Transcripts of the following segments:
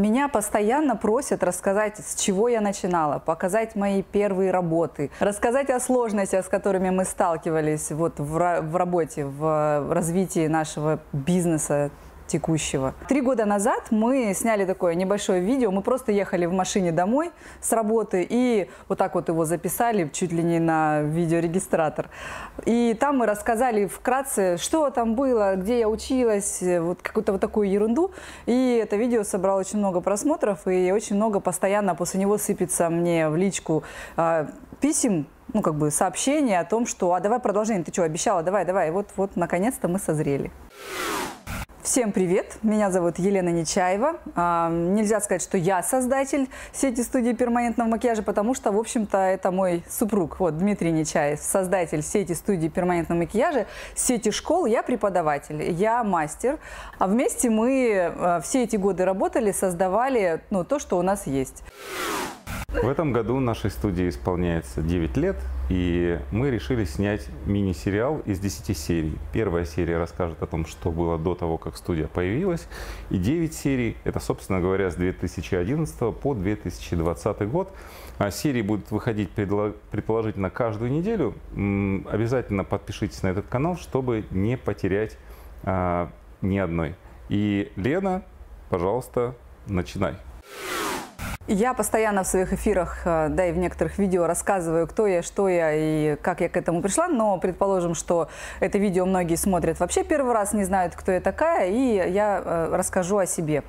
Меня постоянно просят рассказать, с чего я начинала, показать мои первые работы, рассказать о сложностях, с которыми мы сталкивались вот в, в работе, в развитии нашего бизнеса, текущего. Три года назад мы сняли такое небольшое видео. Мы просто ехали в машине домой с работы и вот так вот его записали чуть ли не на видеорегистратор. И там мы рассказали вкратце, что там было, где я училась, вот какую-то вот такую ерунду. И это видео собрало очень много просмотров и очень много постоянно после него сыпется мне в личку э, писем, ну, как бы сообщения о том, что «а давай продолжение, ты что, обещала, давай, давай». И вот, вот наконец-то мы созрели. Всем привет! Меня зовут Елена Нечаева. А, нельзя сказать, что я создатель сети студии перманентного макияжа, потому что, в общем-то, это мой супруг, вот Дмитрий Нечаев, создатель сети студии перманентного макияжа, сети школ. Я преподаватель, я мастер. А вместе мы а, все эти годы работали, создавали ну, то, что у нас есть. В этом году нашей студии исполняется 9 лет, и мы решили снять мини-сериал из 10 серий. Первая серия расскажет о том, что было до того, как студия появилась, и 9 серий, это, собственно говоря, с 2011 по 2020 год. А серии будут выходить предположительно каждую неделю. Обязательно подпишитесь на этот канал, чтобы не потерять а, ни одной. И Лена, пожалуйста, начинай. Я постоянно в своих эфирах, э, да и в некоторых видео рассказываю, кто я, что я и как я к этому пришла, но предположим, что это видео многие смотрят вообще первый раз, не знают, кто я такая, и я э, расскажу о себе.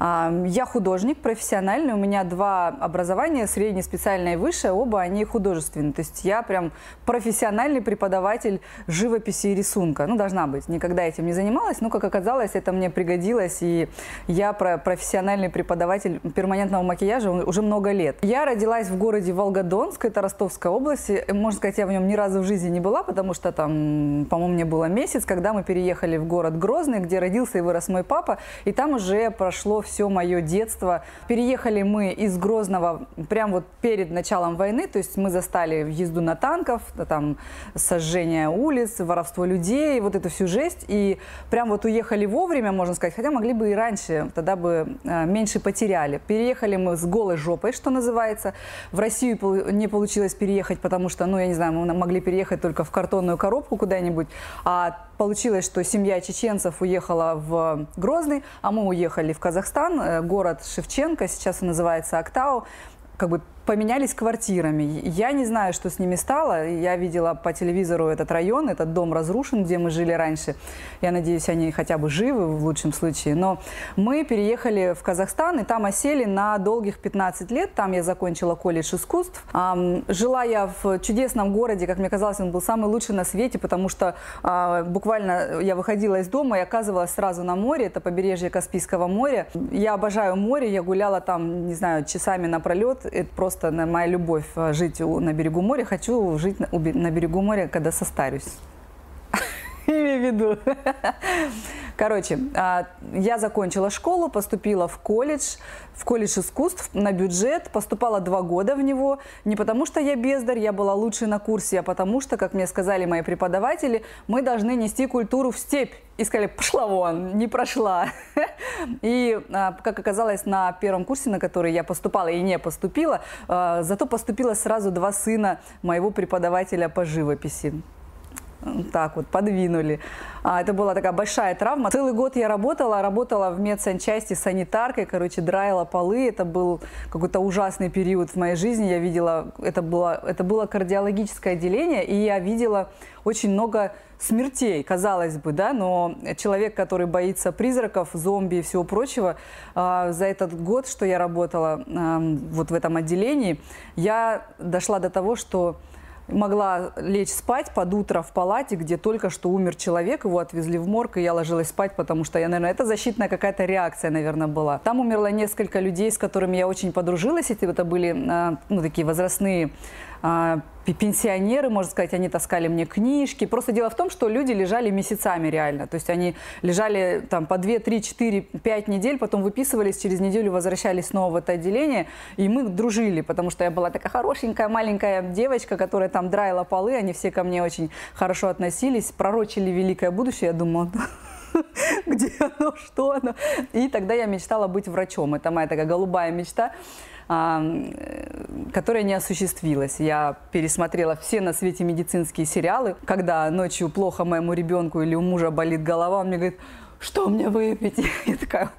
Я художник профессиональный, у меня два образования, среднее, специальное и высшее, оба они художественные. То есть я прям профессиональный преподаватель живописи и рисунка. Ну, должна быть. Никогда этим не занималась, но, как оказалось, это мне пригодилось, и я профессиональный преподаватель перманентного макияжа уже много лет. Я родилась в городе Волгодонск, это Ростовская область. Можно сказать, я в нем ни разу в жизни не была, потому что там, по-моему, мне было месяц, когда мы переехали в город Грозный, где родился и вырос мой папа, и там уже прошло все мое детство. Переехали мы из Грозного прямо вот перед началом войны, то есть мы застали езду на танков, там сожжение улиц, воровство людей, вот эту всю жесть. И прям вот уехали вовремя, можно сказать, хотя могли бы и раньше, тогда бы э, меньше потеряли. Переехали мы с голой жопой, что называется. В Россию не получилось переехать, потому что, ну, я не знаю, мы могли переехать только в картонную коробку куда-нибудь, а получилось, что семья чеченцев уехала в Грозный, а мы уехали в Казахстан, э, город Шевченко, сейчас он называется Актау, как бы поменялись квартирами. Я не знаю, что с ними стало. Я видела по телевизору этот район, этот дом разрушен, где мы жили раньше. Я надеюсь, они хотя бы живы в лучшем случае. Но мы переехали в Казахстан и там осели на долгих 15 лет. Там я закончила колледж искусств. Жила я в чудесном городе, как мне казалось, он был самый лучший на свете, потому что а, буквально я выходила из дома и оказывалась сразу на море. Это побережье Каспийского моря. Я обожаю море, я гуляла там, не знаю, часами напролет. Это просто просто моя любовь э, жить на берегу моря. Хочу жить на, на берегу моря, когда состарюсь. Имею в виду. Короче, а, я закончила школу, поступила в колледж, в колледж искусств на бюджет, поступала два года в него. Не потому что я бездарь, я была лучшей на курсе, а потому что, как мне сказали мои преподаватели, мы должны нести культуру в степь. И сказали, пошла вон, не прошла. И, а, как оказалось, на первом курсе, на который я поступала и не поступила, а, зато поступила сразу два сына моего преподавателя по живописи так вот подвинули. А, это была такая большая травма. Целый год я работала, работала в медсанчасти санитаркой, короче, драила полы. Это был какой-то ужасный период в моей жизни. Я видела, это было, это было кардиологическое отделение, и я видела очень много смертей, казалось бы, да, но человек, который боится призраков, зомби и всего прочего, а, за этот год, что я работала вот в этом отделении, я дошла до того, что могла лечь спать под утро в палате, где только что умер человек, его отвезли в морг, и я ложилась спать, потому что я, наверное, это защитная какая-то реакция, наверное, была. Там умерло несколько людей, с которыми я очень подружилась, это были а, ну, такие возрастные пенсионеры, можно сказать, они таскали мне книжки. Просто дело в том, что люди лежали месяцами реально. То есть они лежали там по 2, 3, 4, 5 недель, потом выписывались, через неделю возвращались снова в это отделение. И мы дружили, потому что я была такая хорошенькая маленькая девочка, которая там драила полы. Они все ко мне очень хорошо относились, пророчили великое будущее. Я думала, где оно, что оно. И тогда я мечтала быть врачом. Это моя такая голубая мечта которая не осуществилась. Я пересмотрела все на свете медицинские сериалы. Когда ночью плохо моему ребенку или у мужа болит голова, он мне говорит, что мне выпить? Я такая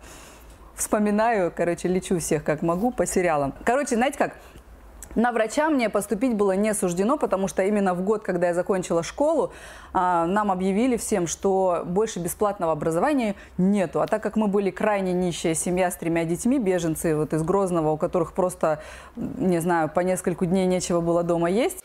вспоминаю, короче, лечу всех как могу по сериалам. Короче, знаете как, на врача мне поступить было не суждено, потому что именно в год, когда я закончила школу, а, нам объявили всем, что больше бесплатного образования нету. А так как мы были крайне нищая семья с тремя детьми, беженцы вот из Грозного, у которых просто, не знаю, по несколько дней нечего было дома есть,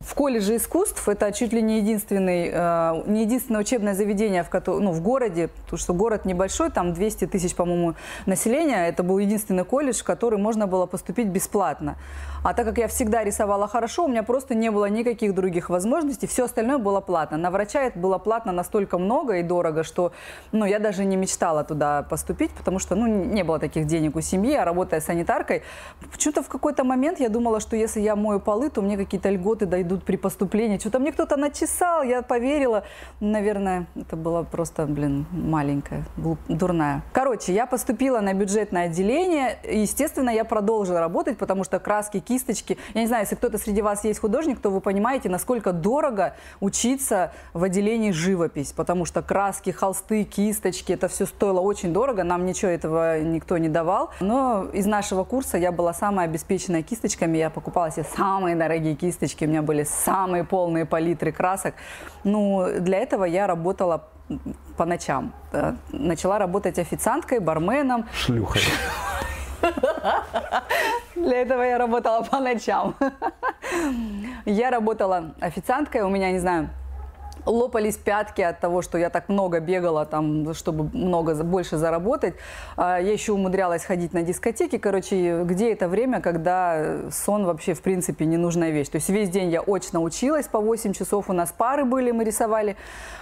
в колледже искусств это чуть ли не, единственный, э, не единственное учебное заведение в, ну, в городе, потому что город небольшой, там 200 тысяч, по-моему, населения. Это был единственный колледж, в который можно было поступить бесплатно. А так как я всегда рисовала хорошо, у меня просто не было никаких других возможностей. Все остальное было платно. На врача это было платно настолько много и дорого, что ну, я даже не мечтала туда поступить, потому что ну, не было таких денег у семьи, а работая санитаркой, почему-то в какой-то момент я думала, что если я мою полы, то мне какие-то льготы дойдут при поступлении. Что-то мне кто-то начесал, я поверила. Наверное, это было просто, блин, маленькая, дурная. Короче, я поступила на бюджетное отделение. Естественно, я продолжила работать, потому что краски кисточки. Я не знаю, если кто-то среди вас есть художник, то вы понимаете, насколько дорого учиться в отделении живопись, потому что краски, холсты, кисточки, это все стоило очень дорого, нам ничего этого никто не давал. Но из нашего курса я была самая обеспеченная кисточками, я покупала себе самые дорогие кисточки, у меня были самые полные палитры красок. Ну, для этого я работала по ночам. Начала работать официанткой, барменом. Шлюхой. Для этого я работала по ночам. Я работала официанткой, у меня, не знаю, лопались пятки от того, что я так много бегала, там, чтобы много, больше заработать. А, я еще умудрялась ходить на дискотеки. Короче, где это время, когда сон вообще, в принципе, ненужная вещь. То есть весь день я очно училась, по 8 часов у нас пары были, мы рисовали.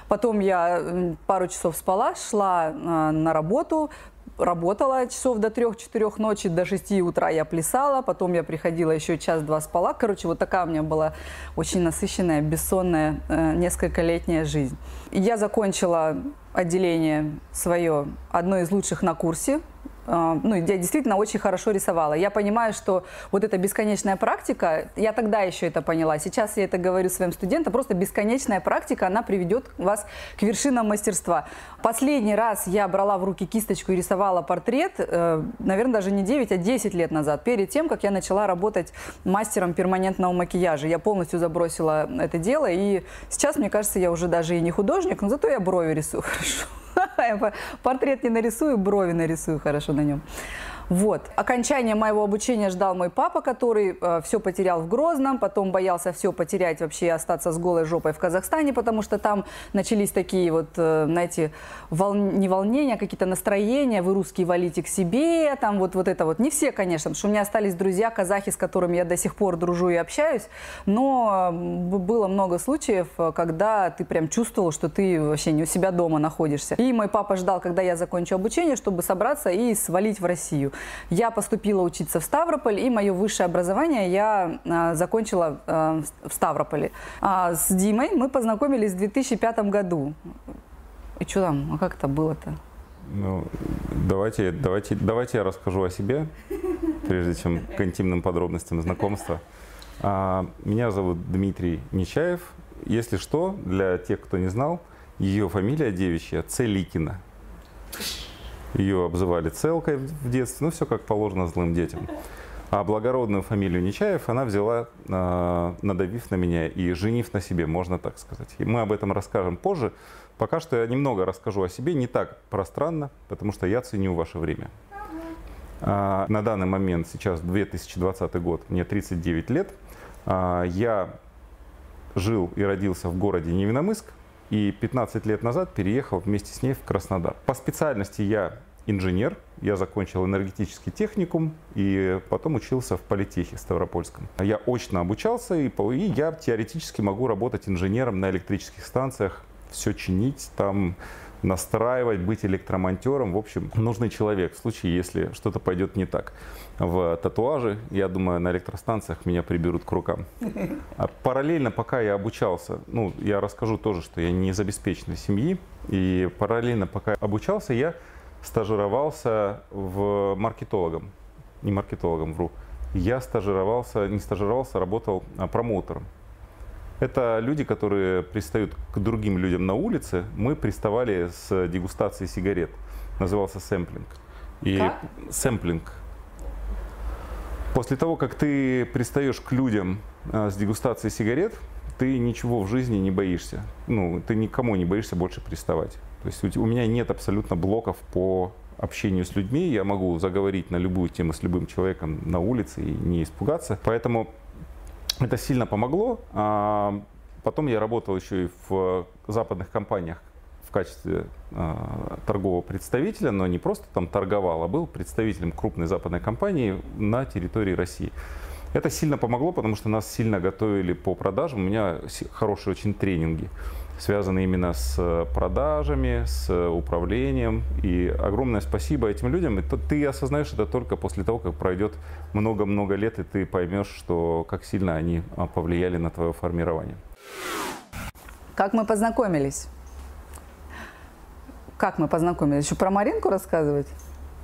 Потом я пару часов спала, шла а, на работу, работала часов до трех-четырех ночи, до 6 утра я плясала, потом я приходила еще час-два спала. Короче, вот такая у меня была очень насыщенная, бессонная, э, нескольколетняя жизнь. Я закончила отделение свое, одно из лучших на курсе, ну, я действительно очень хорошо рисовала. Я понимаю, что вот эта бесконечная практика, я тогда еще это поняла, сейчас я это говорю своим студентам, просто бесконечная практика, она приведет вас к вершинам мастерства. Последний раз я брала в руки кисточку и рисовала портрет, э, наверное, даже не 9, а 10 лет назад, перед тем, как я начала работать мастером перманентного макияжа. Я полностью забросила это дело, и сейчас, мне кажется, я уже даже и не художник, но зато я брови рисую хорошо. Портрет не нарисую, брови нарисую хорошо на нем. Вот. Окончание моего обучения ждал мой папа, который э, все потерял в Грозном, потом боялся все потерять, вообще остаться с голой жопой в Казахстане, потому что там начались такие вот, э, знаете, вол... не волнения, а какие-то настроения, вы русские валите к себе, там вот, вот это вот. Не все, конечно, потому что у меня остались друзья казахи, с которыми я до сих пор дружу и общаюсь, но было много случаев, когда ты прям чувствовал, что ты вообще не у себя дома находишься. И мой папа ждал, когда я закончу обучение, чтобы собраться и свалить в Россию. Я поступила учиться в Ставрополь, и мое высшее образование я э, закончила э, в Ставрополе. А с Димой мы познакомились в 2005 году. И что там, а как это было-то? Ну, давайте, давайте, давайте я расскажу о себе, прежде чем к интимным подробностям знакомства. А, меня зовут Дмитрий Нечаев. Если что, для тех, кто не знал, ее фамилия девичья Целикина. Ее обзывали целкой в детстве, ну все как положено злым детям. А благородную фамилию Нечаев она взяла, э, надавив на меня и женив на себе, можно так сказать. И мы об этом расскажем позже. Пока что я немного расскажу о себе, не так пространно, потому что я ценю ваше время. А, на данный момент, сейчас 2020 год, мне 39 лет. А, я жил и родился в городе Невиномыск, и 15 лет назад переехал вместе с ней в Краснодар. По специальности я инженер, я закончил энергетический техникум и потом учился в политехе Ставропольском. Я очно обучался и, и я теоретически могу работать инженером на электрических станциях, все чинить там, настраивать, быть электромонтером. В общем, нужный человек в случае, если что-то пойдет не так. В татуаже, я думаю, на электростанциях меня приберут к рукам. А параллельно, пока я обучался, ну, я расскажу тоже, что я не из обеспеченной семьи, и параллельно, пока обучался, я стажировался в маркетологом, не маркетологом, вру, я стажировался, не стажировался, работал а, промоутером. Это люди, которые пристают к другим людям на улице. Мы приставали с дегустацией сигарет. Назывался сэмплинг. И как? сэмплинг. После того, как ты пристаешь к людям а, с дегустацией сигарет, ты ничего в жизни не боишься. Ну, ты никому не боишься больше приставать. То есть у меня нет абсолютно блоков по общению с людьми. Я могу заговорить на любую тему с любым человеком на улице и не испугаться. Поэтому это сильно помогло. А потом я работал еще и в западных компаниях в качестве э, торгового представителя, но не просто там торговал, а был представителем крупной западной компании на территории России. Это сильно помогло, потому что нас сильно готовили по продажам. У меня хорошие очень тренинги связаны именно с э, продажами, с э, управлением. И огромное спасибо этим людям. И ты осознаешь это только после того, как пройдет много-много лет, и ты поймешь, что как сильно они а, повлияли на твое формирование. Как мы познакомились? Как мы познакомились? Еще про Маринку рассказывать?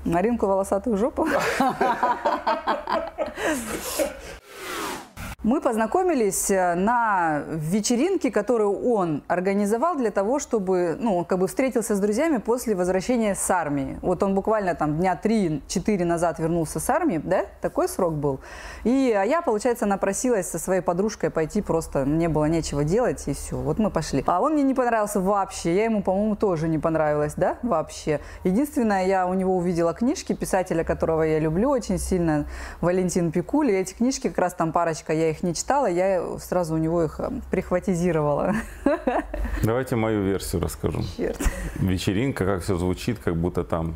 Маринку волосатую жопу? Мы познакомились э, на вечеринке, которую он организовал для того, чтобы, ну, как бы встретился с друзьями после возвращения с армии. Вот он буквально там дня 3-4 назад вернулся с армии, да? Такой срок был. И а я, получается, напросилась со своей подружкой пойти просто, мне было нечего делать, и все. Вот мы пошли. А он мне не понравился вообще, я ему, по-моему, тоже не понравилась, да, вообще. Единственное, я у него увидела книжки писателя, которого я люблю очень сильно, Валентин Пикули. Эти книжки, как раз там парочка, я их их не читала, я сразу у него их э, прихватизировала. Давайте мою версию расскажу. Черт. Вечеринка, как все звучит, как будто там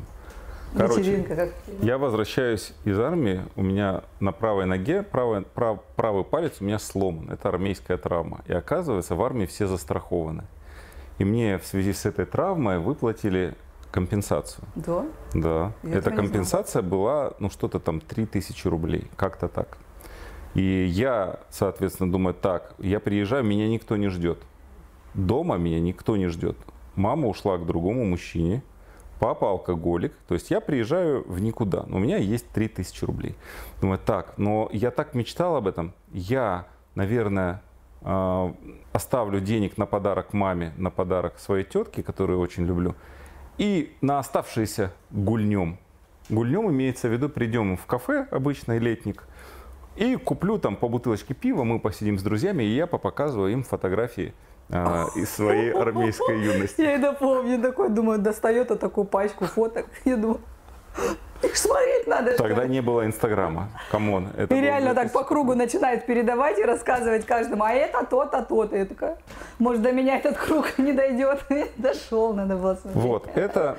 Короче, Вечеринка, как... я возвращаюсь из армии, у меня на правой ноге правый, прав, правый палец у меня сломан. Это армейская травма. И оказывается, в армии все застрахованы. И мне в связи с этой травмой выплатили компенсацию. Да? Да. Я Эта компенсация была, ну, что-то там 3000 рублей. Как-то так. И я, соответственно, думаю, так, я приезжаю, меня никто не ждет. Дома меня никто не ждет. Мама ушла к другому мужчине, папа алкоголик. То есть я приезжаю в никуда. У меня есть 3000 рублей. Думаю, так, но я так мечтал об этом. Я, наверное, а, оставлю денег на подарок маме, на подарок своей тетке, которую очень люблю. И на оставшиеся гульнем. Гульнем имеется в виду, придем в кафе, обычный летник – и куплю там по бутылочке пива, мы посидим с друзьями, и я показываю им фотографии а, из своей армейской юности. Я это помню, такой, думаю, достает вот такую пачку фоток. Я думаю, их смотреть надо. Тогда не было Инстаграма. Come on. И реально так по кругу начинает передавать и рассказывать каждому, а это то-то, то-то. Я такая, может, до меня этот круг не дойдет. Дошел, надо было смотреть. Вот, это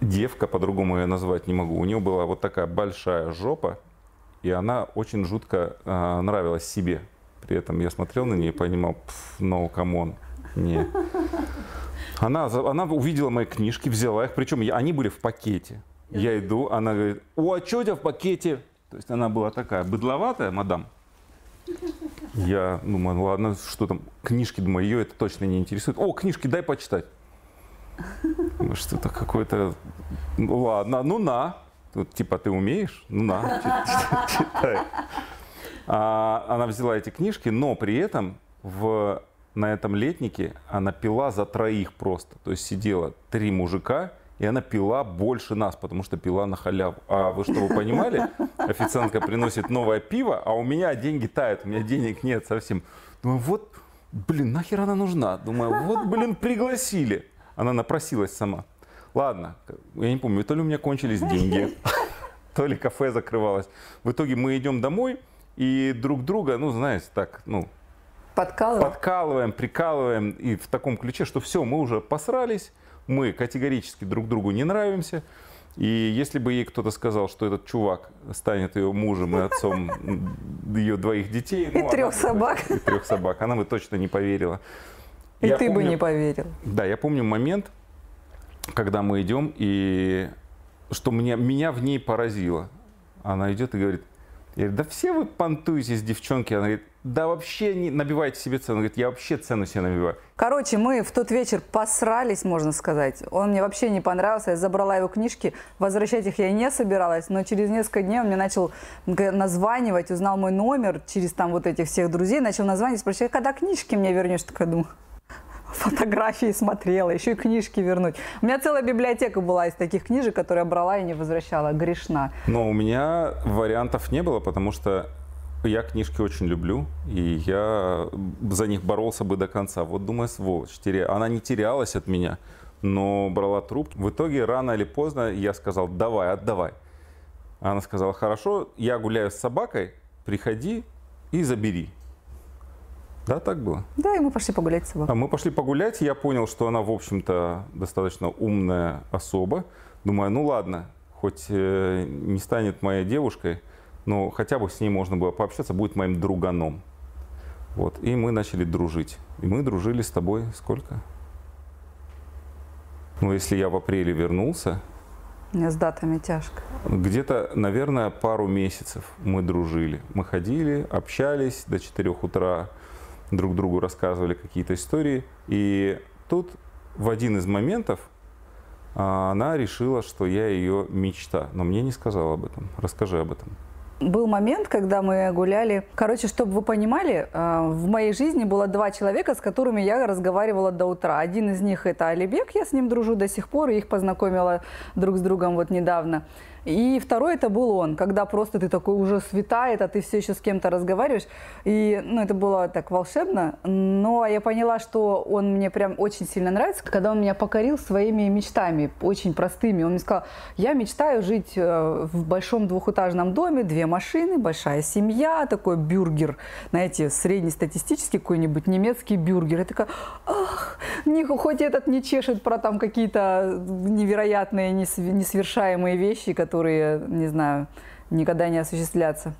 девка, по-другому ее назвать не могу. У нее была вот такая большая жопа, и она очень жутко э, нравилась себе. При этом я смотрел на нее и понимал, come on, не. Она, она увидела мои книжки, взяла их, причем я, они были в пакете. Я иду, она говорит, о, а что у тебя в пакете? То есть она была такая быдловатая, мадам. Я думаю, ну ладно, что там, книжки, думаю, ее это точно не интересует. О, книжки, дай почитать. Что-то какое-то, ну ладно, ну на. Тут, типа, ты умеешь? Ну, на, читай. А, она взяла эти книжки, но при этом в, на этом летнике она пила за троих просто. То есть сидела три мужика, и она пила больше нас, потому что пила на халяву. А вы что, вы понимали? Официантка приносит новое пиво, а у меня деньги тают, у меня денег нет совсем. Думаю, вот, блин, нахер она нужна? Думаю, вот, блин, пригласили. Она напросилась сама. Ладно, я не помню, то ли у меня кончились деньги, то ли кафе закрывалось. В итоге мы идем домой и друг друга, ну, знаете, так, ну, Подкалываем. Подкалываем, прикалываем и в таком ключе, что все, мы уже посрались, мы категорически друг другу не нравимся. И если бы ей кто-то сказал, что этот чувак станет ее мужем и отцом ее двоих детей, и ну, трех собак, бы, и трех собак, она бы точно не поверила. И я ты помню, бы не поверил. Да, я помню момент, когда мы идем, и что меня, меня в ней поразило. Она идет и говорит, я говорю, да все вы понтуетесь, девчонки. Она говорит, да вообще не набивайте себе цену. Она говорит, я вообще цену себе набиваю. Короче, мы в тот вечер посрались, можно сказать. Он мне вообще не понравился. Я забрала его книжки. Возвращать их я не собиралась. Но через несколько дней он мне начал названивать, узнал мой номер через там вот этих всех друзей. Начал названивать, спрашивать, когда книжки мне вернешь? Такая думаю, фотографии смотрела, еще и книжки вернуть. У меня целая библиотека была из таких книжек, которые я брала и не возвращала. Грешна. Но у меня вариантов не было, потому что я книжки очень люблю, и я за них боролся бы до конца. Вот думаю, сволочь, теря... она не терялась от меня, но брала труп. В итоге рано или поздно я сказал, давай, отдавай. Она сказала, хорошо, я гуляю с собакой, приходи и забери. Да, так было? Да, и мы пошли погулять с собой. А мы пошли погулять, и я понял, что она, в общем-то, достаточно умная особа. Думаю, ну ладно, хоть э, не станет моей девушкой, но хотя бы с ней можно было пообщаться, будет моим друганом. Вот, и мы начали дружить. И мы дружили с тобой сколько? Ну, если я в апреле вернулся, мне с датами тяжко. Где-то, наверное, пару месяцев мы дружили. Мы ходили, общались до 4 утра, друг другу рассказывали какие-то истории. И тут в один из моментов а, она решила, что я ее мечта. Но мне не сказала об этом. Расскажи об этом. Был момент, когда мы гуляли. Короче, чтобы вы понимали, а, в моей жизни было два человека, с которыми я разговаривала до утра. Один из них это Алибек, я с ним дружу до сих пор, и их познакомила друг с другом вот недавно. И второй это был он, когда просто ты такой уже светает, а ты все еще с кем-то разговариваешь. И ну, это было так волшебно. Но я поняла, что он мне прям очень сильно нравится, когда он меня покорил своими мечтами, очень простыми. Он мне сказал, я мечтаю жить э, в большом двухэтажном доме, две машины, большая семья, такой бюргер, знаете, среднестатистический какой-нибудь немецкий бюргер. Я такая, ах, не, хоть этот не чешет про там какие-то невероятные, несовершаемые вещи, которые которые, не знаю, никогда не осуществлятся.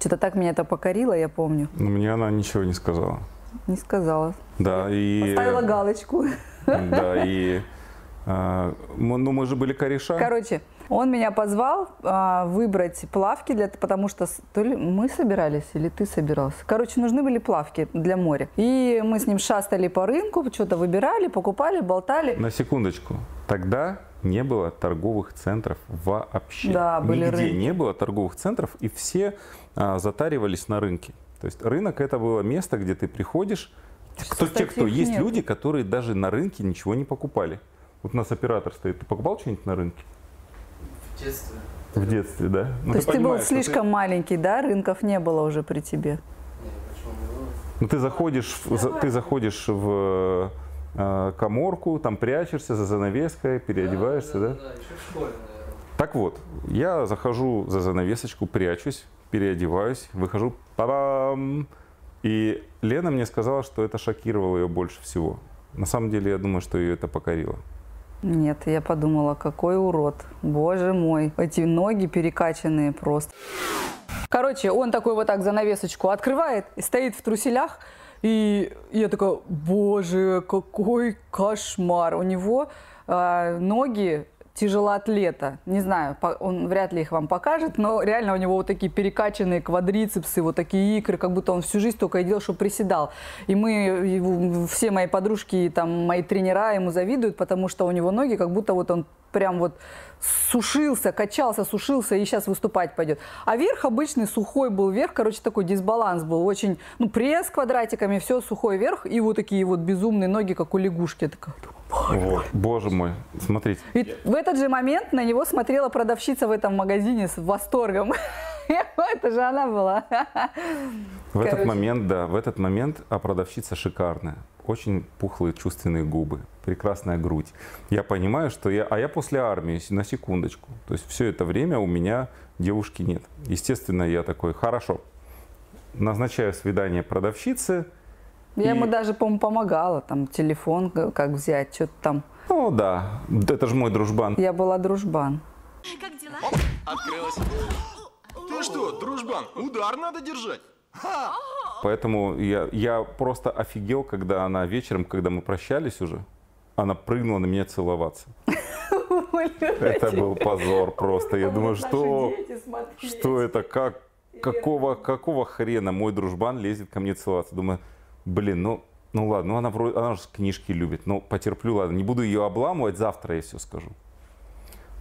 Что-то так меня это покорило, я помню. Но мне она ничего не сказала. Не сказала. Да, и... Поставила галочку. Да, и... А, ну, мы же были кореша. Короче, он меня позвал а, выбрать плавки, для, потому что то ли мы собирались или ты собирался. Короче, нужны были плавки для моря. И мы с ним шастали по рынку, что-то выбирали, покупали, болтали. На секундочку. Тогда не было торговых центров вообще. Да, были Нигде рынки. не было торговых центров, и все а, затаривались на рынке. То есть рынок это было место, где ты приходишь. Кто, те, кто есть нет. люди, которые даже на рынке ничего не покупали. Вот у нас оператор стоит. Ты покупал что-нибудь на рынке? В детстве. В детстве, да? Ну, То есть ты был слишком ты... маленький, да? Рынков не было уже при тебе? Нет, почему не было? Ну ты заходишь, в, ты заходишь в э, коморку, там прячешься за занавеской, переодеваешься, да? Да, да, да. еще в школе, наверное. Так вот, я захожу за занавесочку, прячусь, переодеваюсь, выхожу, па-бам! И Лена мне сказала, что это шокировало ее больше всего. На самом деле, я думаю, что ее это покорило. Нет, я подумала, какой урод. Боже мой, эти ноги перекачанные просто. Короче, он такой вот так занавесочку открывает и стоит в труселях, и я такая, боже, какой кошмар. У него э, ноги тяжелоатлета. Не знаю, он вряд ли их вам покажет, но реально у него вот такие перекачанные квадрицепсы, вот такие икры, как будто он всю жизнь только и делал, что приседал. И мы, его, все мои подружки, там, мои тренера ему завидуют, потому что у него ноги, как будто вот он прям вот сушился, качался, сушился и сейчас выступать пойдет. А верх обычный сухой был верх, короче, такой дисбаланс был. Очень, ну, пресс квадратиками, все сухой верх и вот такие вот безумные ноги, как у лягушки. Такая, Боже, вот, боже мой, смотрите. И в этот же момент на него смотрела продавщица в этом магазине с восторгом. Это же она была. В этот момент, да, в этот момент, а продавщица шикарная очень пухлые чувственные губы, прекрасная грудь. Я понимаю, что я... А я после армии, на секундочку. То есть все это время у меня девушки нет. Естественно, я такой, хорошо, назначаю свидание продавщице. Я и... ему даже, по-моему, помогала, там, телефон как взять, что-то там. Ну да, это же мой дружбан. Я была дружбан. Как дела? Открылась. Ты что, дружбан, удар надо держать? Ха! Поэтому я, я просто офигел, когда она вечером, когда мы прощались уже, она прыгнула на меня целоваться. Это был позор просто. Я думаю, что, что это, как, какого, какого хрена мой дружбан лезет ко мне целоваться. Думаю, блин, ну, ну ладно, ну она, вроде, она же книжки любит, ну потерплю, ладно, не буду ее обламывать, завтра я все скажу.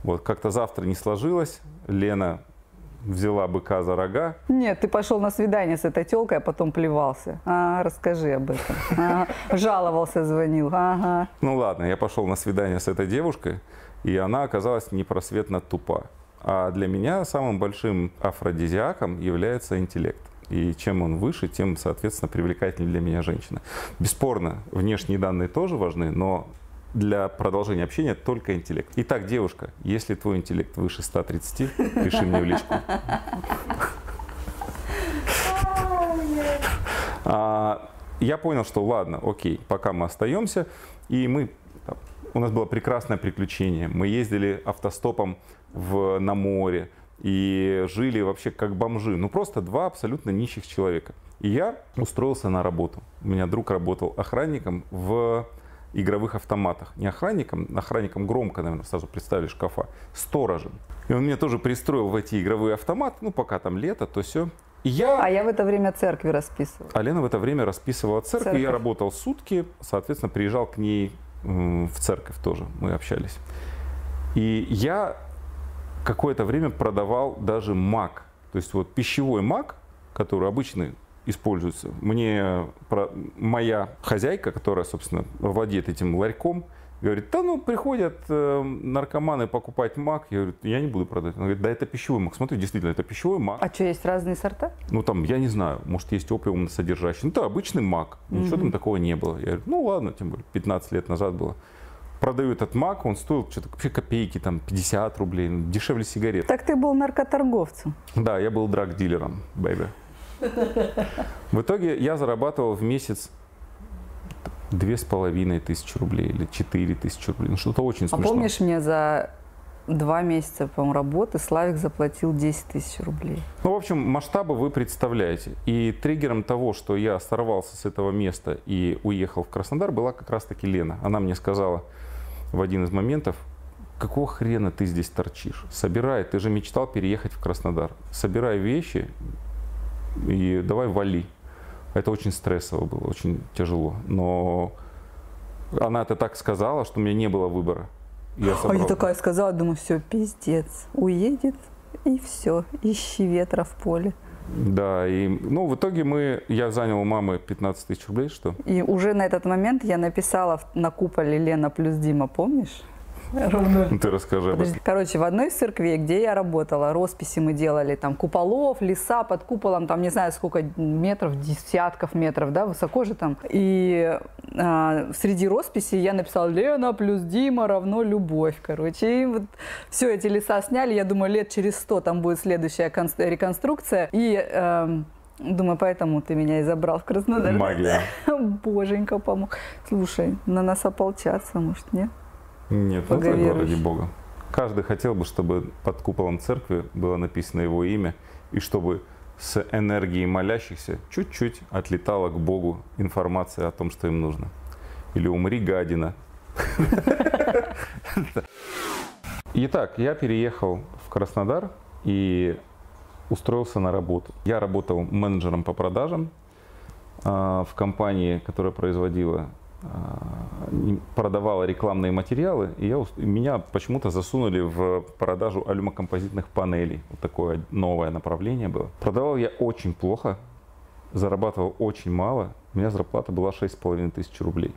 Вот как-то завтра не сложилось, Лена взяла быка за рога. Нет, ты пошел на свидание с этой телкой, а потом плевался. А, расскажи об этом. Ага. Жаловался, звонил. Ага. Ну ладно, я пошел на свидание с этой девушкой, и она оказалась непросветно тупа. А для меня самым большим афродизиаком является интеллект. И чем он выше, тем, соответственно, привлекательнее для меня женщина. Бесспорно, внешние данные тоже важны, но для продолжения общения только интеллект. Итак, девушка, если твой интеллект выше 130, пиши мне в личку. А, я понял, что ладно, окей, пока мы остаемся, и мы у нас было прекрасное приключение. Мы ездили автостопом в, на море и жили вообще как бомжи. Ну просто два абсолютно нищих человека. И я устроился на работу. У меня друг работал охранником в игровых автоматах. Не охранником, охранником громко, наверное, сразу представили шкафа, сторожем. И он меня тоже пристроил в эти игровые автоматы, ну пока там лето, то все. И я... А я в это время церкви расписывал. А Лена в это время расписывала церковь. церковь. Я работал сутки, соответственно, приезжал к ней в церковь тоже, мы общались. И я какое-то время продавал даже мак. То есть вот пищевой мак, который обычно используется. Мне про, моя хозяйка, которая, собственно, владеет этим ларьком, говорит, да ну приходят э, наркоманы покупать мак. Я говорю, я не буду продать. Она говорит, да это пищевой мак. Смотри, действительно, это пищевой мак. А что, есть разные сорта? Ну там, я не знаю, может есть опиум содержащий. Ну это обычный мак. Ничего mm-hmm. там такого не было. Я говорю, ну ладно, тем более 15 лет назад было. Продаю этот мак, он стоил что-то вообще копейки, там 50 рублей, ну, дешевле сигарет. Так ты был наркоторговцем. Да, я был драг-дилером, бэйби. В итоге я зарабатывал в месяц две с половиной тысячи рублей или четыре тысячи рублей. Ну, что-то очень смешно. А помнишь, мне за два месяца, по работы Славик заплатил 10 тысяч рублей. Ну, в общем, масштабы вы представляете. И триггером того, что я сорвался с этого места и уехал в Краснодар, была как раз-таки Лена. Она мне сказала в один из моментов, какого хрена ты здесь торчишь? Собирай, ты же мечтал переехать в Краснодар. Собирай вещи и давай вали. Это очень стрессово было, очень тяжело. Но она это так сказала, что у меня не было выбора. Я собрал... А я такая сказала, думаю, все, пиздец, уедет и все, ищи ветра в поле. Да, и ну, в итоге мы, я занял у мамы 15 тысяч рублей, что? И уже на этот момент я написала на куполе Лена плюс Дима, помнишь? Ровно. Ты расскажи об этом. Короче, в одной из церквей, где я работала, росписи мы делали, там куполов, леса под куполом, там не знаю сколько метров, десятков метров, да, высоко же там. И а, среди росписей я написала Лена плюс Дима равно любовь, короче. И вот все эти леса сняли, я думаю, лет через сто там будет следующая реконструкция. И э, Думаю, поэтому ты меня и забрал в Краснодар. Магия. Боженька помог. Слушай, на нас ополчаться, может, нет? Нет, ну это ради Бога. Каждый хотел бы, чтобы под куполом церкви было написано его имя, и чтобы с энергией молящихся чуть-чуть отлетала к Богу информация о том, что им нужно. Или умри, гадина. Итак, я переехал в Краснодар и устроился на работу. Я работал менеджером по продажам а, в компании, которая производила продавала рекламные материалы, и я, меня почему-то засунули в продажу алюмокомпозитных панелей. Вот такое новое направление было. Продавал я очень плохо, зарабатывал очень мало. У меня зарплата была 6,5 тысяч рублей.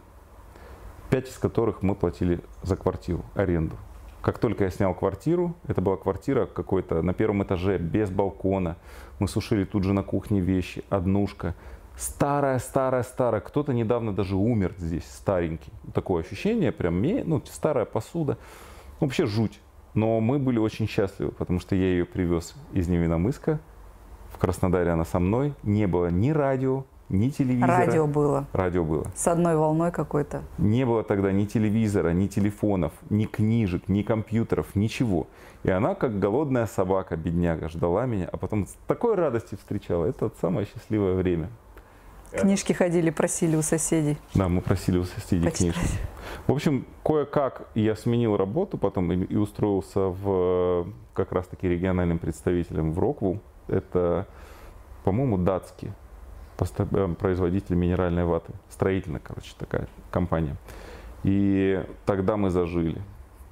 Пять из которых мы платили за квартиру, аренду. Как только я снял квартиру, это была квартира какой-то на первом этаже, без балкона. Мы сушили тут же на кухне вещи, однушка старая, старая, старая. Кто-то недавно даже умер здесь, старенький. Такое ощущение, прям, ну, старая посуда. Вообще жуть. Но мы были очень счастливы, потому что я ее привез из Невиномыска. В Краснодаре она со мной. Не было ни радио, ни телевизора. Радио было. Радио было. С одной волной какой-то. Не было тогда ни телевизора, ни телефонов, ни книжек, ни компьютеров, ничего. И она, как голодная собака, бедняга, ждала меня, а потом с такой радостью встречала. Это вот самое счастливое время. Книжки ходили, просили у соседей. Да, мы просили у соседей Почитать. книжки. В общем, кое-как я сменил работу потом и, и устроился в как раз-таки региональным представителем в Рокву. Это, по-моему, датский э, производитель минеральной ваты. Строительная, короче, такая компания. И тогда мы зажили.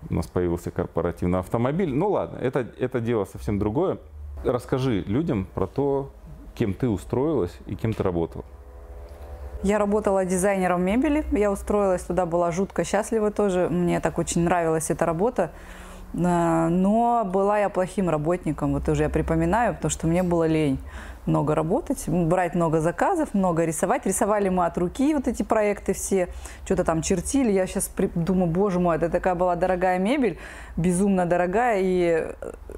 У нас появился корпоративный автомобиль. Ну ладно, это, это дело совсем другое. Расскажи людям про то, кем ты устроилась и кем ты работала. Я работала дизайнером мебели. Я устроилась туда, была жутко счастлива тоже. Мне так очень нравилась эта работа. Э, Но была я плохим работником, вот уже я припоминаю, потому что мне было лень много работать, брать много заказов, много рисовать. Рисовали мы от руки вот эти проекты все, что-то там чертили. Я сейчас думаю, боже мой, это такая была дорогая мебель, безумно дорогая, и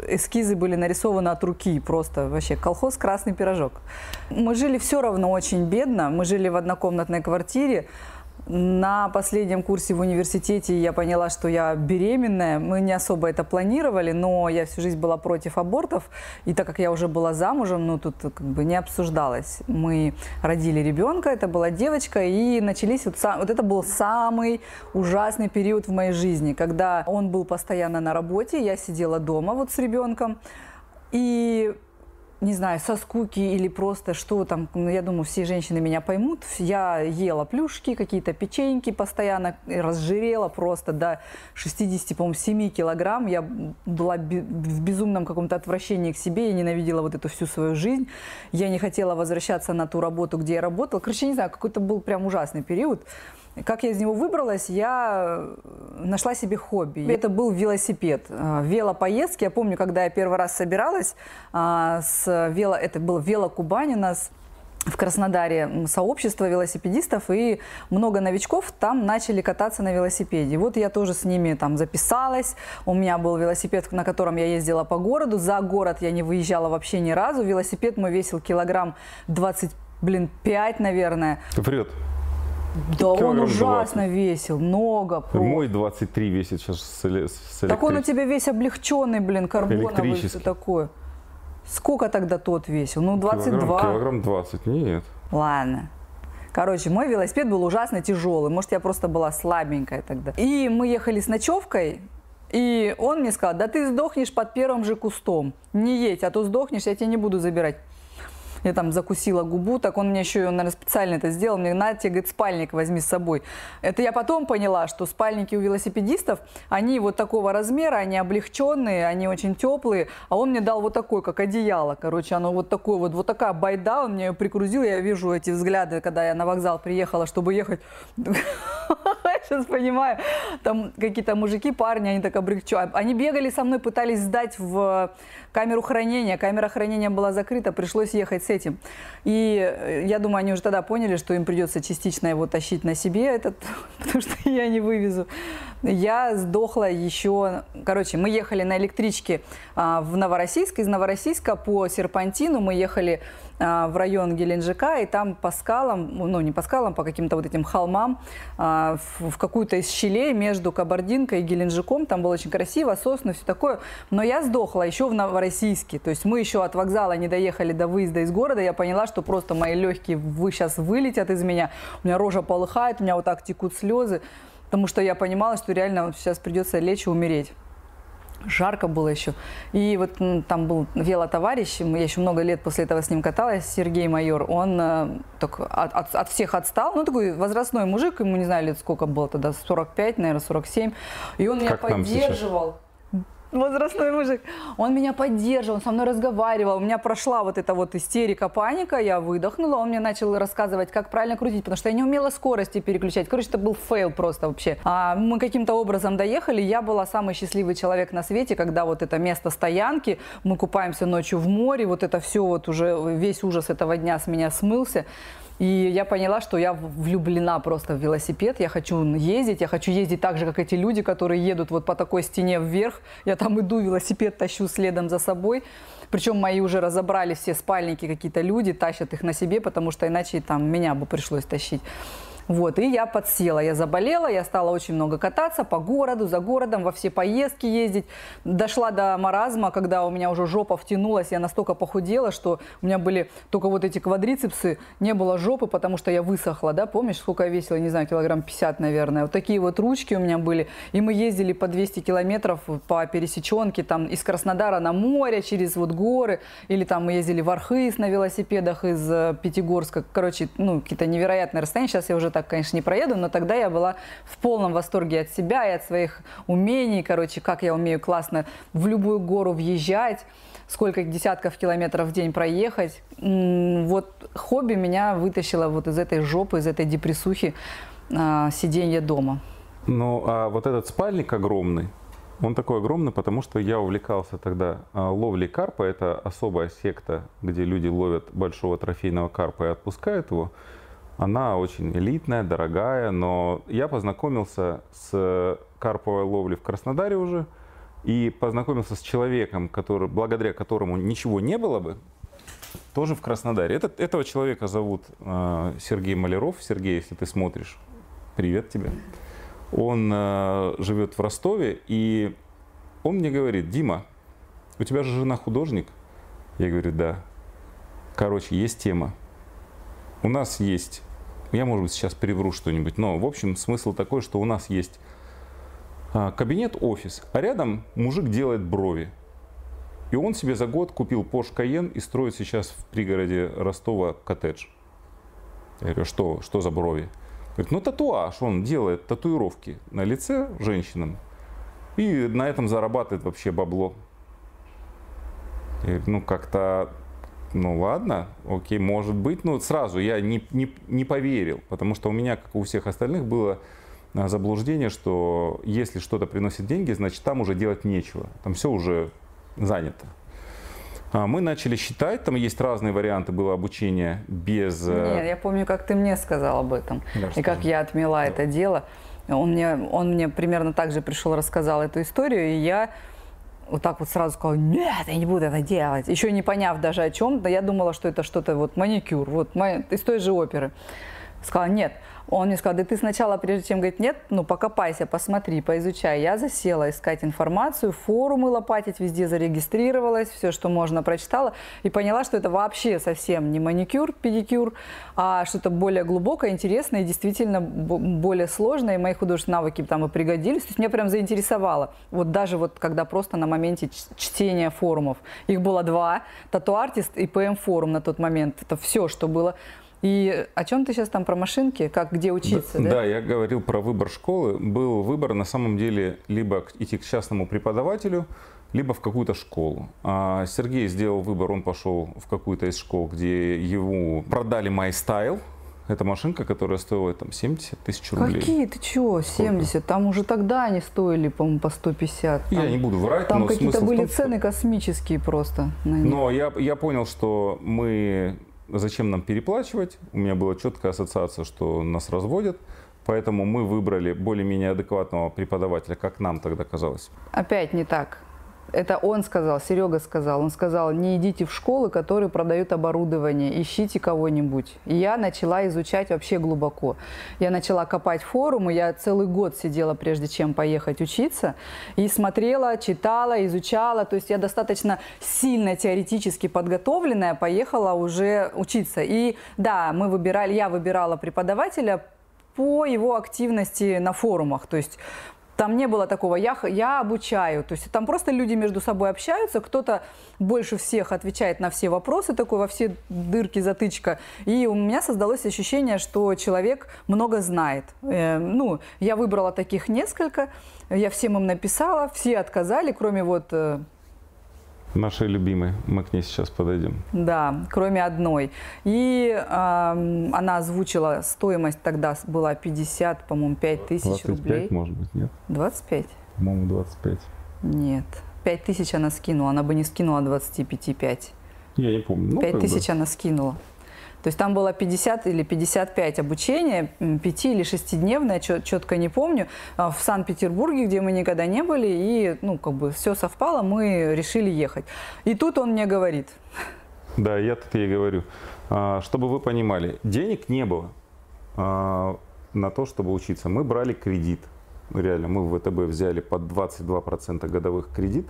эскизы были нарисованы от руки, просто вообще колхоз «Красный пирожок». Мы жили все равно очень бедно, мы жили в однокомнатной квартире, на последнем курсе в университете я поняла, что я беременная. Мы не особо это планировали, но я всю жизнь была против абортов. И так как я уже была замужем, ну тут как бы не обсуждалось. Мы родили ребенка, это была девочка, и начались вот, са- вот это был самый ужасный период в моей жизни, когда он был постоянно на работе, я сидела дома вот с ребенком. И не знаю, со скуки или просто что там, ну, я думаю, все женщины меня поймут. Я ела плюшки, какие-то печеньки постоянно, разжирела просто до 60, по-моему, 7 килограмм. Я была в безумном каком-то отвращении к себе, я ненавидела вот эту всю свою жизнь. Я не хотела возвращаться на ту работу, где я работала. Короче, не знаю, какой-то был прям ужасный период. Как я из него выбралась, я э, нашла себе хобби. Это был велосипед, э, велопоездки. Я помню, когда я первый раз собиралась а, с вело, это был велокубань у нас в Краснодаре сообщество велосипедистов, и много новичков там начали кататься на велосипеде. Вот я тоже с ними там записалась. У меня был велосипед, на котором я ездила по городу. За город я не выезжала вообще ни разу. Велосипед мой весил килограмм 20, блин, 5, наверное. Врет. Да он ужасно весил, много. просто. Мой 23 весит сейчас с, эле- с Так он у тебя весь облегченный, блин, карбоновый, все такое. Сколько тогда тот весил? Ну, 22. Килограмм, килограмм 20, нет. Ладно. Короче, мой велосипед был ужасно тяжелый. Может, я просто была слабенькая тогда. И мы ехали с ночевкой, и он мне сказал, да ты сдохнешь под первым же кустом. Не едь, а то сдохнешь, я тебя не буду забирать. Я там закусила губу, так он мне еще, наверное, специально это сделал. Мне, на тебе, говорит, спальник возьми с собой. Это я потом поняла, что спальники у велосипедистов, они вот такого размера, они облегченные, они очень теплые. А он мне дал вот такой, как одеяло. Короче, оно вот такое вот, вот такая байда, он мне ее прикрутил. Я вижу эти взгляды, когда я на вокзал приехала, чтобы ехать. Сейчас понимаю, там какие-то мужики, парни, они так облегчены. Они бегали со мной, пытались сдать в камеру хранения. Камера хранения была закрыта, пришлось ехать с этим. И э, я думаю, они уже тогда поняли, что им придется частично его тащить на себе, этот, потому что я не вывезу. Я сдохла еще... Короче, мы ехали на электричке а, в Новороссийск. Из Новороссийска по Серпантину мы ехали а, в район Геленджика, и там по скалам, ну не по скалам, по каким-то вот этим холмам, а, в какую-то из щелей между Кабардинкой и Геленджиком, там было очень красиво, сосны, все такое. Но я сдохла еще в Новороссийске, то есть мы еще от вокзала не доехали до выезда из города, я поняла, что просто мои легкие вы сейчас вылетят из меня, у меня рожа полыхает, у меня вот так текут слезы, потому что я понимала, что реально сейчас придется лечь и умереть. Жарко было еще. И вот там был велотоварищ, я еще много лет после этого с ним каталась, Сергей Майор. Он э, так от, от- от всех отстал. Ну, такой возрастной мужик, ему не знаю, лет сколько было тогда, 45, наверное, 47. И он меня Как нам сейчас? Возрастной мужик. Он меня поддерживал, он со мной разговаривал. У меня прошла вот эта вот истерика, паника, я выдохнула. Он мне начал рассказывать, как правильно крутить, потому что я не умела скорости переключать. Короче, это был фейл просто вообще. А мы каким-то образом доехали. Я была самый счастливый человек на свете, когда вот это место стоянки, мы купаемся ночью в море, вот это все вот уже, весь ужас этого дня с меня смылся. И я поняла, что я влюблена просто в велосипед. Я хочу ездить, я хочу ездить так же, как эти люди, которые едут вот по такой стене вверх. Я там иду, велосипед тащу следом за собой. Причем мои уже разобрали все спальники, какие-то люди, тащат их на себе, потому что иначе там меня бы пришлось тащить. Вот, и я подсела, я заболела, я стала очень много кататься по городу, за городом, во все поездки ездить. Дошла до маразма, когда у меня уже жопа втянулась, я настолько похудела, что у меня были только вот эти квадрицепсы, не было жопы, потому что я высохла, да, помнишь, сколько я весила, не знаю, килограмм 50, наверное. Вот такие вот ручки у меня были, и мы ездили по 200 километров по пересеченке, там, из Краснодара на море, через вот горы, или там мы ездили в Архыз на велосипедах из э, Пятигорска, короче, ну, какие-то невероятные расстояния, сейчас я уже так, конечно, не проеду, но тогда я была в полном восторге от себя и от своих умений, короче, как я умею классно в любую гору въезжать, сколько десятков километров в день проехать. Вот хобби меня вытащило вот из этой жопы, из этой депрессухи а, сиденья дома. Ну, а вот этот спальник огромный, он такой огромный, потому что я увлекался тогда а, ловлей карпа. Это особая секта, где люди ловят большого трофейного карпа и отпускают его. Она очень элитная, дорогая, но я познакомился с карповой ловлей в Краснодаре уже и познакомился с человеком, который, благодаря которому ничего не было бы, тоже в Краснодаре. Этот, этого человека зовут э, Сергей Маляров. Сергей, если ты смотришь, привет тебе. Он э, живет в Ростове, и он мне говорит, Дима, у тебя же жена художник? Я говорю, да. Короче, есть тема. У нас есть я, может быть, сейчас привру что-нибудь, но, в общем, смысл такой, что у нас есть а, кабинет-офис, а рядом мужик делает брови. И он себе за год купил Porsche Cayenne и строит сейчас в пригороде Ростова коттедж. Я говорю, что, что за брови? Говорит, ну татуаж, он делает татуировки на лице женщинам. И на этом зарабатывает вообще бабло. Я говорю, ну как-то ну ладно, окей, может быть. Но сразу я не, не, не поверил, потому что у меня, как у всех остальных, было а, заблуждение, что если что-то приносит деньги, значит там уже делать нечего. Там все уже занято. А мы начали считать, там есть разные варианты было обучения без... Э, Нет, я помню, как ты мне сказал об этом. Да, и как я отмела да. это дело. Он мне, он мне примерно так же пришел, рассказал эту историю, и я вот так вот сразу сказала, нет, я не буду это делать. Еще не поняв даже о чем, да я думала, что это что-то вот маникюр, вот из той же оперы. Сказала, нет. Он мне сказал, да ты сначала, прежде чем говорить нет, ну покопайся, посмотри, поизучай. Я засела искать информацию, форумы лопатить, везде зарегистрировалась, все, что можно, прочитала. И поняла, что это вообще совсем не маникюр, педикюр, а что-то более глубокое, интересное и действительно более сложное. И мои художественные навыки там и пригодились. То есть меня прям заинтересовало. Вот даже вот когда просто на моменте чтения форумов. Их было два. Тату-артист и ПМ-форум на тот момент. Это все, что было. И о чем ты сейчас там про машинки, как где учиться? Да, да? да, я говорил про выбор школы. Был выбор на самом деле либо идти к частному преподавателю, либо в какую-то школу. А Сергей сделал выбор, он пошел в какую-то из школ, где ему продали MyStyle. Это машинка, которая стоила там 70 тысяч рублей. Какие? Ты чего? 70? Сколько? Там уже тогда они стоили, по-моему, по 150. Там, я не буду врать, Там какие-то были том, цены космические просто. Но я, я понял, что мы зачем нам переплачивать? У меня была четкая ассоциация, что нас разводят. Поэтому мы выбрали более-менее адекватного преподавателя, как нам тогда казалось. Опять не так. Это он сказал, Серега сказал. Он сказал, не идите в школы, которые продают оборудование, ищите кого-нибудь. И я начала изучать вообще глубоко. Я начала копать форумы, я целый год сидела, прежде чем поехать учиться, и смотрела, читала, изучала. То есть я достаточно сильно теоретически подготовленная поехала уже учиться. И да, мы выбирали, я выбирала преподавателя по его активности на форумах. То есть там не было такого, я, я обучаю. То есть там просто люди между собой общаются, кто-то больше всех отвечает на все вопросы, такой во все дырки затычка. И у меня создалось ощущение, что человек много знает. Э, ну, я выбрала таких несколько, я всем им написала, все отказали, кроме вот Нашей любимой. Мы к ней сейчас подойдем. Да, кроме одной. И э, она озвучила, стоимость тогда была 50, по-моему, 5 тысяч рублей. может быть, нет? 25? По-моему, 25. Нет. 5 тысяч она скинула. Она бы не скинула 25 5. Я не помню. Ну, 5 тысяч бы. она скинула. То есть там было 50 или 55 обучения, 5 или 6-дневное, четко не помню, а, в Санкт-Петербурге, где мы никогда не были, и, ну, как бы все совпало, мы решили ехать. И тут он мне говорит. Да, я тут ей говорю. А, чтобы вы понимали, денег не было. А, на то, чтобы учиться. Мы брали кредит. Реально, мы в ВТБ взяли под 22% годовых кредит.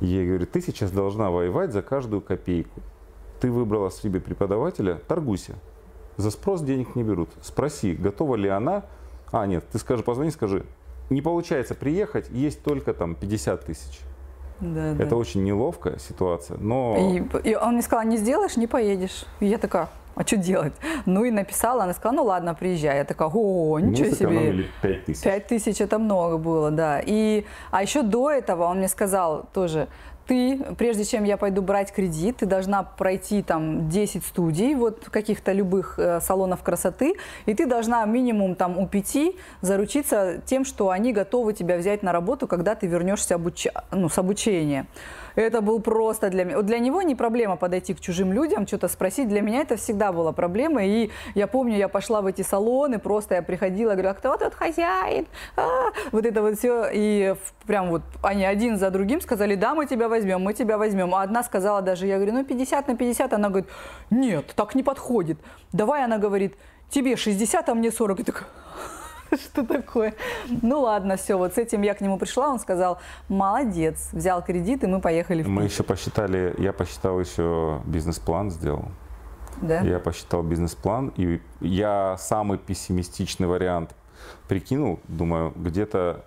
Я ей говорю, ты сейчас должна воевать за каждую копейку. Ты выбрала себе преподавателя, торгуйся. За спрос денег не берут. Спроси, готова ли она. А, нет, ты скажи, позвони, скажи, не получается приехать, есть только там 50 тысяч. Да, Это да. очень неловкая ситуация, но И, и он мне сказал, не сделаешь, не поедешь. И я такая, а что делать? Ну и написала, она сказала, ну ладно, приезжай. Я такая, о, мы ничего себе. сэкономили 5 тысяч. Пять тысяч это много было, да. И, а еще до этого он мне сказал тоже, ты, прежде чем я пойду брать кредит, ты должна пройти там 10 студий, вот каких-то любых э, салонов красоты, и ты должна минимум там у пяти заручиться тем, что они готовы тебя взять на работу, когда ты вернешься обуч- ну, с обучения. Это был просто для меня. Для него не проблема подойти к чужим людям, что-то спросить. Для меня это всегда была проблема. И я помню, я пошла в эти салоны, просто я приходила, говорю, а кто тут хозяин? А, вот это вот все. И прям вот они один за другим сказали, да, мы тебя возьмем, мы тебя возьмем. А одна сказала даже, я говорю, ну 50 на 50. Она говорит, нет, так не подходит. Давай, она говорит, тебе 60, а мне 40. И такая, что такое? Ну ладно, все, вот с этим я к нему пришла, он сказал, молодец, взял кредит, и мы поехали в Мы еще посчитали, я посчитал еще бизнес-план сделал. Да? Я посчитал бизнес-план, и я самый пессимистичный вариант прикинул, думаю, где-то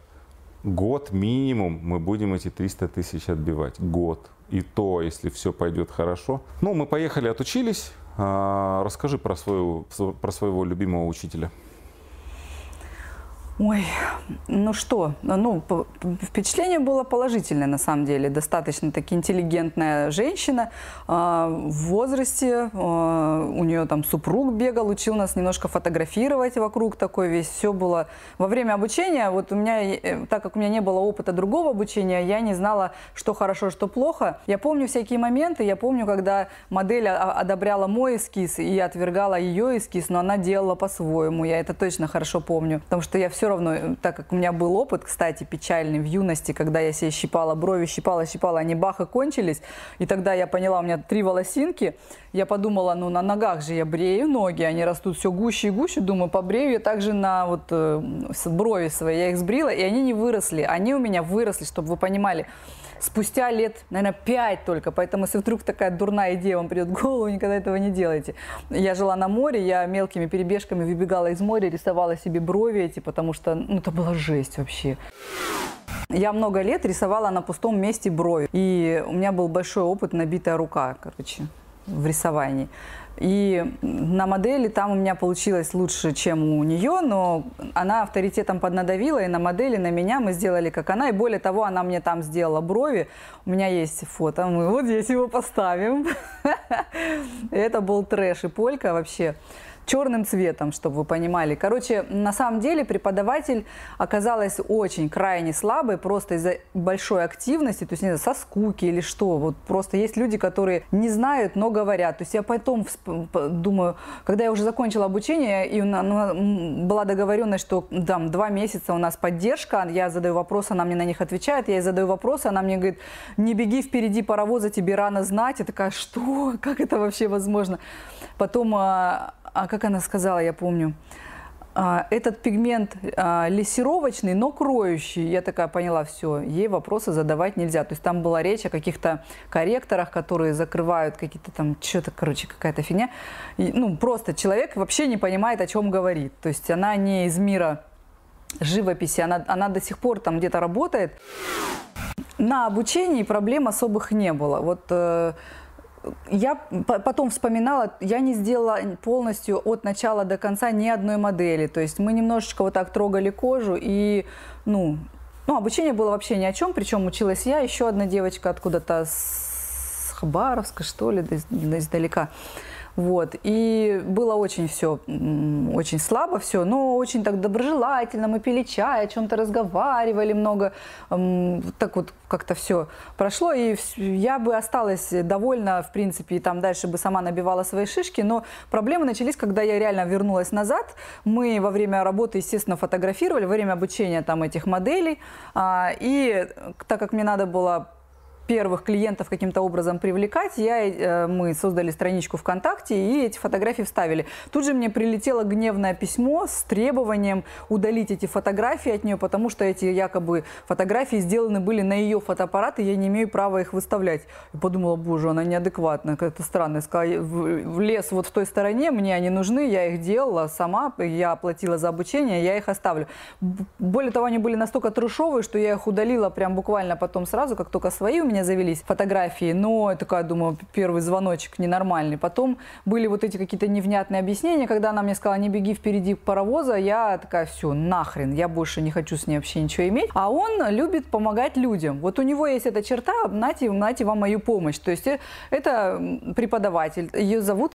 год минимум мы будем эти 300 тысяч отбивать. Год. И то, если все пойдет хорошо. Ну, мы поехали, отучились. А, Расскажи про, свою, про своего любимого учителя. Ой, ну что, ну, впечатление было положительное на самом деле. Достаточно таки интеллигентная женщина а, в возрасте. а, у нее там супруг бегал, учил нас немножко фотографировать вокруг такой весь. Все было во время обучения. Вот у меня, э, так как у меня не было опыта другого обучения, я не знала, что хорошо, что плохо. Я помню всякие моменты. Я помню, когда модель а- одобряла мой эскиз и отвергала ее эскиз, но она делала по-своему. Я это точно хорошо помню. Потому что я все равно, э, так как у меня был опыт, кстати, печальный в юности, когда я себе щипала брови, щипала, щипала, они бах и кончились. И тогда я поняла, у меня три волосинки. Я подумала, ну на ногах же я брею ноги, они растут все гуще и гуще. Думаю, побрею я также на вот э, брови свои. Я их сбрила, и они не выросли. Они у меня выросли, чтобы вы понимали. Спустя лет, наверное, пять только. Поэтому, если вдруг такая дурная идея вам придет в голову, никогда этого не делайте. Я жила на море, я мелкими перебежками выбегала из моря, рисовала себе брови эти, потому что ну, это была жесть вообще. Я много лет рисовала на пустом месте брови. И у меня был большой опыт, набитая рука, короче, в рисовании. И на модели там у меня получилось лучше, чем у нее, но она авторитетом поднадавила, и на модели, на меня мы сделали как она. И более того, она мне там сделала брови. У меня есть фото, мы вот здесь его поставим. Это был трэш и полька вообще черным цветом, чтобы вы понимали. Короче, на самом деле преподаватель оказалась очень крайне слабой, просто из-за большой активности, то есть не знаю, со скуки или что. Вот просто есть люди, которые не знают, но говорят. То есть я потом думаю, когда я уже закончила обучение, и ну, была договоренность, что там два месяца у нас поддержка, я задаю вопросы, она мне на них отвечает, я ей задаю вопросы, она мне говорит, не беги впереди паровоза, тебе рано знать. Я такая, что? Как это вообще возможно? Потом, а, а как она сказала, я помню, а, этот пигмент а, лессировочный, но кроющий. Я такая поняла, все, ей вопросы задавать нельзя. То есть там была речь о каких-то корректорах, которые закрывают какие-то там, что-то, короче, какая-то фигня. И, ну, просто человек вообще не понимает, о чем говорит. То есть она не из мира живописи, она, она до сих пор там где-то работает. На обучении проблем особых не было. Вот э, я по- потом вспоминала, я не сделала полностью от начала до конца ни одной модели. То есть мы немножечко вот так трогали кожу и, ну, ну обучение было вообще ни о чем. Причем училась я, еще одна девочка откуда-то с Хабаровска, что ли, да из- издалека. Вот. И было очень все, очень слабо все, но очень так доброжелательно. Мы пили чай, о чем-то разговаривали много. Так вот как-то все прошло. И я бы осталась довольна, в принципе, и там дальше бы сама набивала свои шишки. Но проблемы начались, когда я реально вернулась назад. Мы во время работы, естественно, фотографировали, во время обучения там этих моделей. А, И так как мне надо было первых клиентов каким-то образом привлекать, я, э, мы создали страничку ВКонтакте и эти фотографии вставили. Тут же мне прилетело гневное письмо с требованием удалить эти фотографии от нее, потому что эти якобы фотографии сделаны были на ее фотоаппарат, и я не имею права их выставлять. И подумала, боже, она неадекватная, какая-то странная. Сказала, в, лес вот в той стороне, мне они нужны, я их делала сама, я оплатила за обучение, я их оставлю. Более того, они были настолько трешовые, что я их удалила прям буквально потом сразу, как только свои у меня завелись фотографии. Но я такая, думаю, первый звоночек ненормальный. Потом были вот эти какие-то невнятные объяснения, когда она мне сказала, не беги впереди паровоза, я такая, все, нахрен, я больше не хочу с ней вообще ничего иметь. А он любит помогать людям. Вот у него есть эта черта, нате, нате вам мою помощь. То есть э, это преподаватель, ее зовут